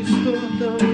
estou tão